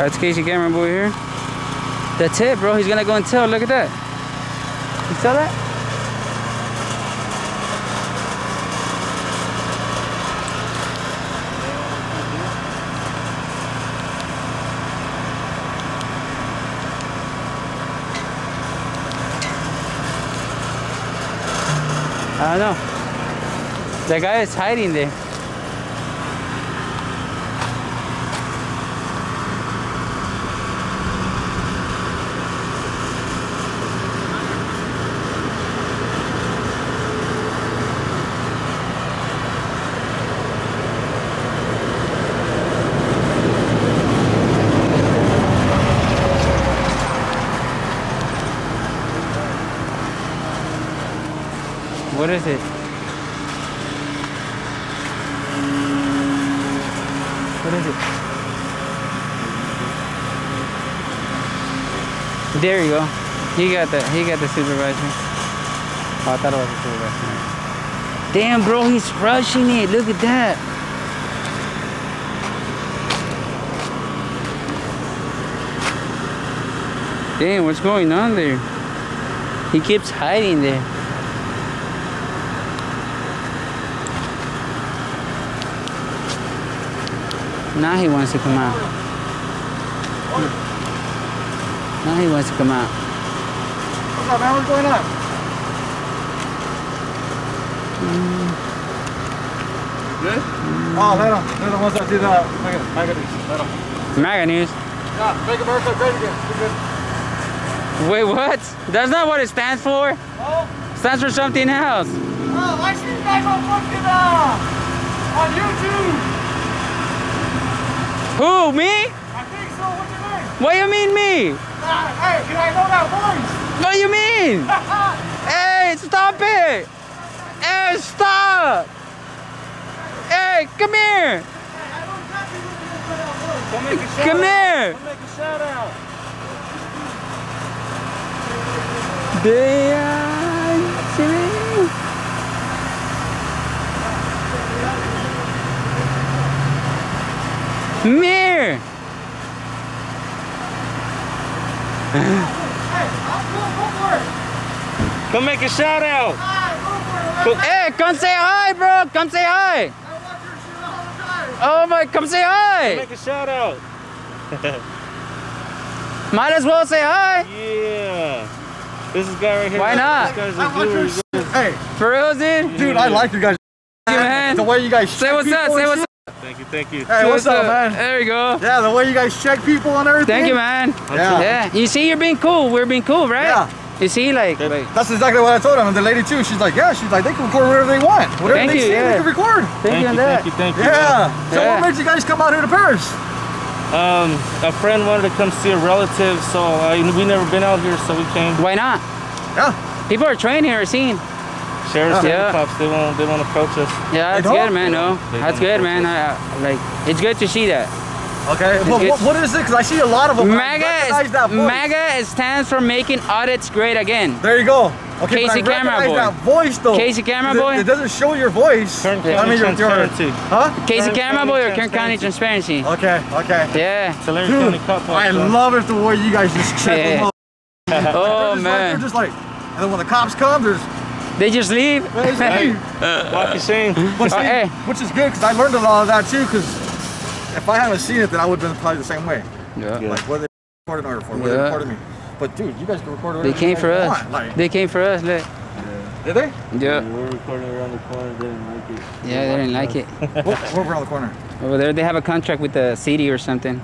That's Casey Camera boy here. That's it, bro. He's gonna go and tell. Look at that. You saw that? I don't know. That guy is hiding there. What is it? What is it? There you go. He got the he got the supervisor. Oh, I thought it was the supervisor. Damn, bro, he's rushing it. Look at that. Damn, what's going on there? He keeps hiding there. Now he wants to come out. Now he wants to come out. What's up, man? What's going on? Good? Oh, let them. They're the ones that did uh, mega, mega news. Let them. MAGA news. Yeah, make America great again. You're good. Wait, what? That's not what it stands for. Oh, stands for something else. oh, I see you guys on fucking uh, on YouTube. Who? Me? I think so. What's your name? What do you mean me? Uh, hey, can I know that voice? What do you mean? hey, stop it! Hey, stop! Hey, come here! Come make a shout Come out. here! Come make a shout out. Damn. Mir! Hey, I'll go, go for it. Come make a shout out. For Hey, come say hi, bro! Come say hi! I watch your shit all the time. Oh my, come say hi! Make a shout out. Might as well say hi! Yeah. This is guy right here. Why not? This guy's I a watch your shit. Hey, For real, dude? dude, I like you guys. Thank you, man. The way you guys Say what's up, say what's up. Thank you, thank you. Hey, what's up, man? There you go. Yeah, the way you guys check people and everything. Thank you, man. Yeah. Yeah, you see, you're being cool. We're being cool, right? Yeah. You see, like, That- like That's exactly what I told him. And the lady too, she's like, yeah, she's like, they can record whatever they want. Whatever Thank they you, see, yeah. they can record. thank, Thank you you, on thank you, thank you. Yeah. So Yeah. what made you guys come out here to Paris? Um, a friend wanted to come see a relative, so uh, we never been out here, so we came. Why not? Yeah. People are trained here, seen. Sheriff's Yeah. and cops, they won't, they won't approach us. Yeah, They that's good, man. No, that's good, man. I, I- like, it's good to see that. Okay. But what, what is it? Because I see a lot of them. I MAGA is, that voice. MAGA is stands for making audits great again. There you go. Okay, Casey but I Camera Boy. that voice though. Casey Camera It- Boy? It doesn't show your voice. Kern Yeah. I mean, County your, your, Transparency. huh? Casey Kern Camera County Boy or Kern County Transparency. Transparency? Okay. Okay. Yeah. Tulare Dude, County Cop Watch, I man. love it the way you guys just check Yeah. them up. Oh They're just like, man, they're just like, and then when the cops come, there's they just leave. they just leave. Walk your shame. But Oh, see, hey. which is good because I learned a lot of that too. Because if I hadn't seen it, then I would have been probably the same way. Yeah. Yeah. Like what are they recording order for? What are Yeah. they recording me? But dude, you guys can record whatever They came for us. Like, They came for us. Look. did they? Yeah. We were recording around the corner, they didn't like it. Yeah, they didn't like it. We're over on the corner. Over there, they have a contract with the city or something.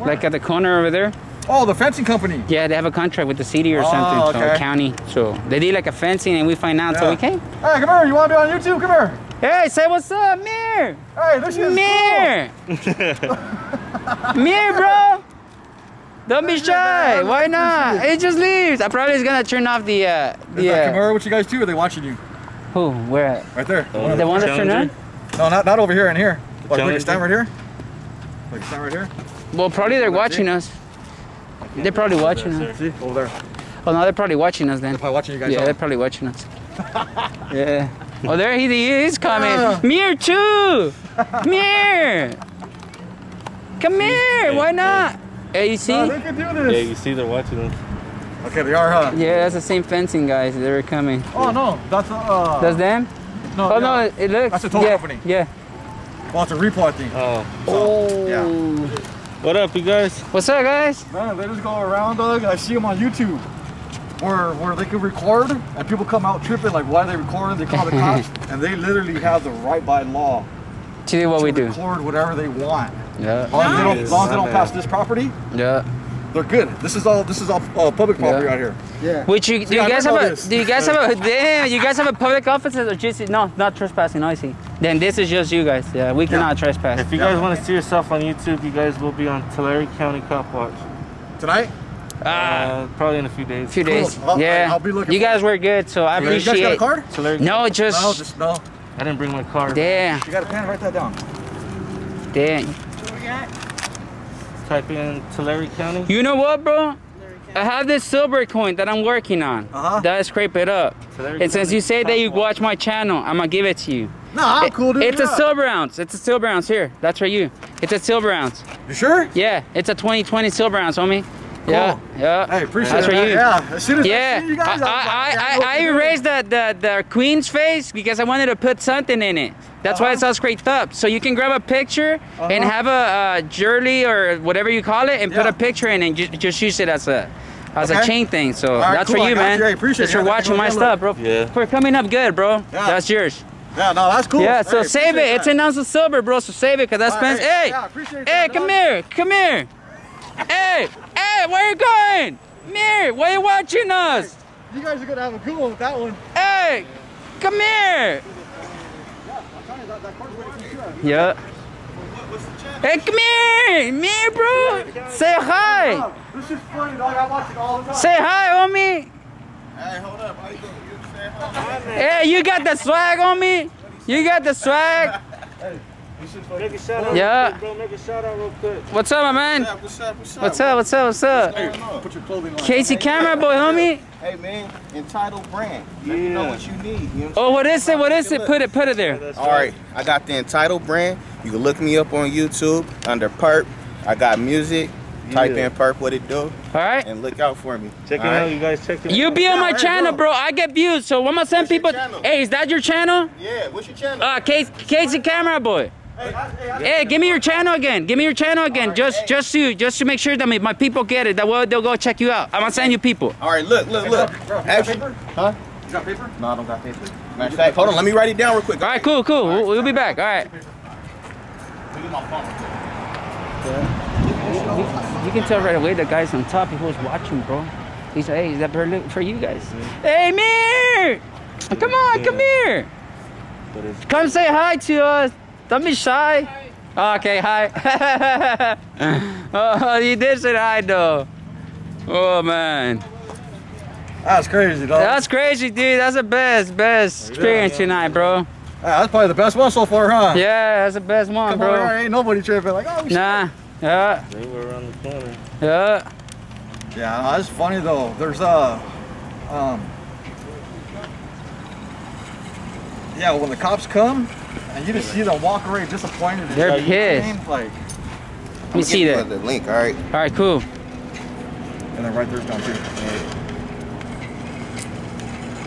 Like at the corner over there. Oh, the fencing company. Yeah, they have a contract with the city or Oh, something, so okay. county. So they did like a fencing, and we find out. So we came. Hey, come here. You want to be on YouTube? Come here. Hey, say what's up, Mir. Hey, this is Mir. Mir, bro. Don't be shy. Why not? It just leaves. I probably is gonna turn off the uh Cool. Is the that uh, camera what you guys do? Are they watching you? who? Where? at? Right there. Oh. The one that's turned on? No, not not over here and here. Like, stand right here. Like, stand right here. Well, probably they're watching us. They're probably watching us. See, over there. Oh no, they're probably watching us then. They're probably watching you guys. Yeah, all. they're probably watching us. yeah. Oh, there he, he is coming. Yeah. Mir too. Mir. Come here. Why not? Hey, you see? No, they can do Yeah, you see they're watching us. Okay, they are, huh? Yeah, that's the same fencing guys. They're coming. Oh no, that's uh. That's them? no, Oh yeah. no, it, it looks. That's a tow yeah, company. Yeah. Well, it's a repo thing. Oh. Oh. yeah. What up, you guys? What's up, guys? Man, they just go around, dog. I see them on YouTube. Where, where they can record and people come out tripping like why they recording they call the cops and they literally have the right by law To do what we to do. record whatever they want Yeah. as long as they don't, as long as they don't pass this property Yeah. They're good this is all this is all uh, public property Yeah. out here yeah Which you do See, you I guys didn't have a this. do you guys have a damn you guys have a public office or just no not trespassing I see. Then this is just you guys. Yeah, we cannot trespass. If you guys want to see yourself on YouTube, you guys will be on Tulare County Cop Watch. tonight Ah, Uh, probably in a few days. a few cool. days. I'll- yeah. I'll be looking you guys were good, so I appreciate. you guys got a card Tulare. No, just, no just no I didn't bring my card. damn, you got a pen write that down damn. Type in Tulare County. You know what, bro? I have this silver coin that I'm working on. Uh-huh. That I scrape it up. Tulare And since you say that you Watch. watch my channel, I'm gonna give it to you. no I'm It- cool dude It's a silver ounce. It's a silver ounce here. That's for you. It's a silver ounce. you sure Yeah, it's a 2020 silver ounce, homie. Yeah, yeah. hey appreciate That's it for man. you. yeah as soon as Yeah, I see you guys I, was I, yeah, I, I, I erased the, the, the queen's face because I wanted to put something in it. That's why it's all scraped up. So you can grab a picture and Uh-huh. have a uh, jewelry or whatever you call it and put a picture in and just, just use it as a as a chain thing. So right, that's cool, for you, got man. you. I appreciate Just it. for watching my stuff, bro. Yeah. For coming up good, bro. Yeah. That's yours. yeah no that's cool Yeah, so Hey, save it. appreciate It's an ounce of silver, bro. So save it because that's All right, expensive. Hey, yeah, appreciate hey, that, come dog. here, come here. hey, hey, where you going? Come here. Why you watching us? you guys are gonna have a good one with that one Hey, come here. Yeah. Hey, come here, me, bro. Say hi. This is funny dog I watch it all the time Say hi, homie. Hey, hold up. How you doing? You say hi. Hey, you got the swag on me? You got the swag? Make a shout out. Yeah. real quick, bro. Make a shout out real quick. What's up, my man? What's up? What's up? What's up? What's up? What's up? What's going on? put your clothing on Casey Camera Boy, homie. Hey, man. Entitled brand. Let me know Yeah. what you need. You know what Oh, what is it? What is it? Put it, put it there. That's All right, I got the Entitled brand. You can look me up on YouTube under Perp. I got music. Type Yeah. in Perp, what it do, All right. and look out for me. Check it All out, you guys. Check it You out. be on my Yeah, channel, bro. bro. I get views, so I'm gonna send What's people. Hey, is that your channel? Yeah, what's your channel? Uh, Casey, Casey Camera Boy. Hey, give me your channel again. Give me your channel again. Alright, Just, hey. just to, just to make sure that my, my people get it. That way they'll go check you out. I'm gonna send you people. All right, look, look, look. Bro, you got Actually, paper? huh? You got paper? No, I don't got paper. Matter of fact, hold on, let me write it down real quick. All right, cool, cool. We'll, we'll be back. All right. Look at. You can tell right away the guy's on top. He was watching, bro. He's like, hey, is that bird for you guys? Hey, Mir! Come on, come here. Come say hi to us. Don't be shy. Okay, hi. oh, you did say hi though. Oh man, That's crazy, dog. that's crazy, dude. That's the best, best experience tonight, bro. Yeah, that's probably the best one so far, huh? Yeah, that's the best one, Come on, bro. ain't nobody tripping. Like, oh, shit. Nah, yeah, they were around the corner. yeah. Yeah, no, it's funny though. There's uh, um, yeah, when the cops come and you just see them walk away disappointed. and They're shit, you know I pissed. mean? Like, Let me see that. The link, all right? All right, cool. and then right there's down too.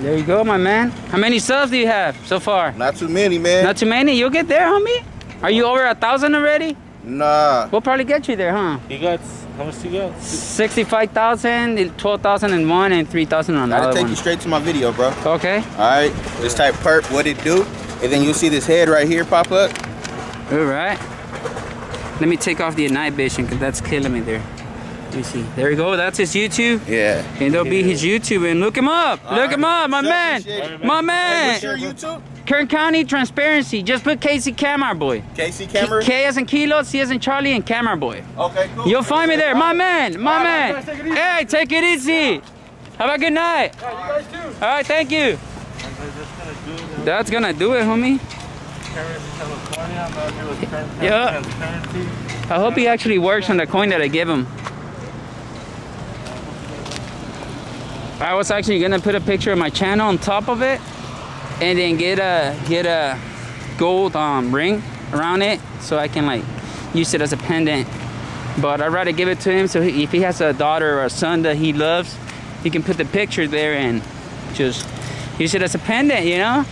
There you go, my man. How many subs do you have so far? Not too many, man. Not too many. You'll get there, homie. Are you over a thousand already? nah. We'll probably get you there, huh? You got how much you got? 65,000, 12,001, and 3,000 on the Gotta take one. you straight to my video, bro. Okay. All right, just type perp, what it do, and then you'll see this head right here pop up. All right. Let me take off the night vision because that's killing me there. Let me see. There we go. That's his YouTube. Yeah. And there'll be his YouTube. And look him up. All look right. him up, my man. it. My Hey, man. what's your YouTube? Kern County Transparency. Just put Casey Camera Boy. Casey Camera. K as in Kilo, C as in Charlie, and Camera Boy. Okay, cool. You'll find me there. My man. My right, man. take. Hey, take it easy. Have a good night. Yeah, you guys too. All right, thank you. That's gonna do it, homie. Yeah. I hope he actually works on the coin that I gave him. I was actually gonna put a picture of my channel on top of it and then get a get a gold um, ring around it so I can like use it as a pendant. But I'd rather give it to him so he, if he has a daughter or a son that he loves, he can put the picture there and just use it as a pendant, you know?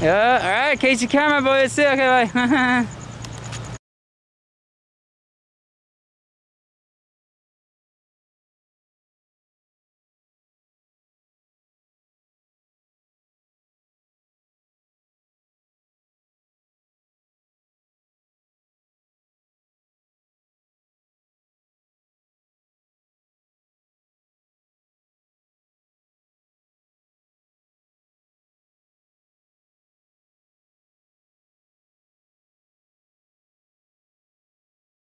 Yeah, all right, Casey, camera boy, let's see, okay, bye.